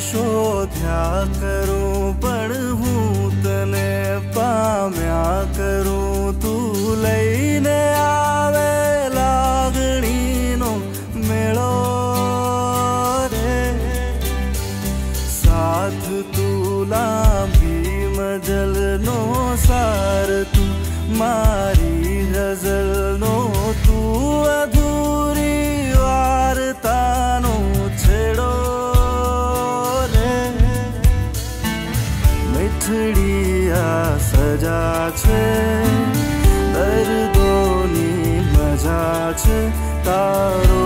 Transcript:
શોધ્યા કરું, પણ હું તને પામ્યા કરું. તું લઈને આવે લાગણીનો મેળો રે. સાથ તું લાંબી, મજલનો સાર તું, મારી ગઝલનો તું આ સજા છે દર્દોની મજા છે તારો